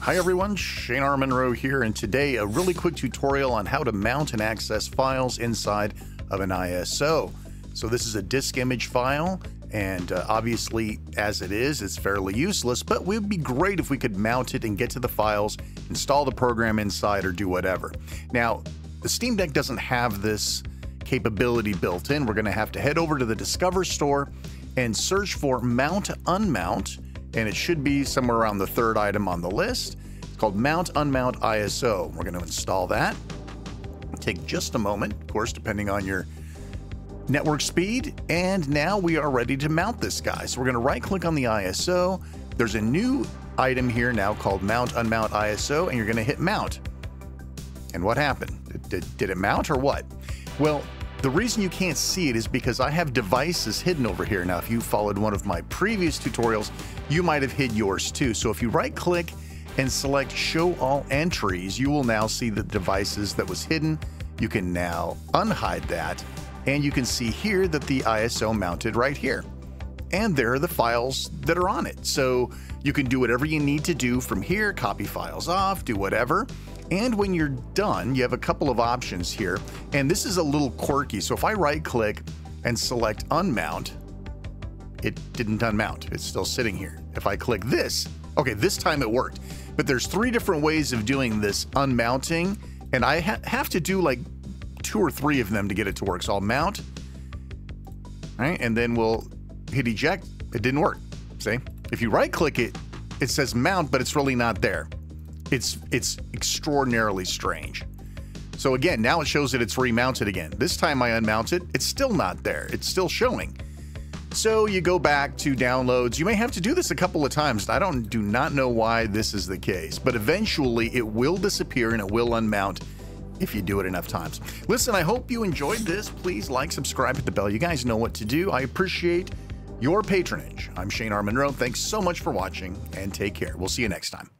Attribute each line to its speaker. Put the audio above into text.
Speaker 1: Hi everyone, Shane R. Monroe here, and today a really quick tutorial on how to mount and access files inside of an ISO. So this is a disk image file, and uh, obviously as it is, it's fairly useless, but it would be great if we could mount it and get to the files, install the program inside, or do whatever. Now, the Steam Deck doesn't have this capability built in. We're going to have to head over to the Discover store and search for Mount Unmount, and it should be somewhere around the third item on the list. It's called Mount Unmount ISO. We're going to install that. Take just a moment, of course, depending on your network speed. And now we are ready to mount this guy. So we're going to right click on the ISO. There's a new item here now called Mount Unmount ISO, and you're going to hit Mount. And what happened? Did, did, it mount or what? Well, the reason you can't see it is because I have devices hidden over here. Now, if you followed one of my previous tutorials, you might have hid yours too. So if you right click and select show all entries, you will now see the devices that was hidden. You can now unhide that and you can see here that the ISO mounted right here. And there are the files that are on it. So you can do whatever you need to do from here, copy files off, do whatever. And when you're done, you have a couple of options here. And this is a little quirky. So if I right click and select unmount, it didn't unmount. It's still sitting here. If I click this, okay, this time it worked. But there's three different ways of doing this unmounting. And I ha have to do like two or three of them to get it to work. So I'll mount, right? And then we'll hit eject. It didn't work. See? If you right click it, it says mount, but it's really not there. It's it's extraordinarily strange. So again, now it shows that it's remounted again. This time I unmount it, it's still not there. It's still showing. So you go back to downloads. You may have to do this a couple of times. I don't do not know why this is the case, but eventually it will disappear and it will unmount if you do it enough times. Listen, I hope you enjoyed this. Please like, subscribe, hit the bell. You guys know what to do. I appreciate your patronage. I'm Shane R. Monroe. Thanks so much for watching and take care. We'll see you next time.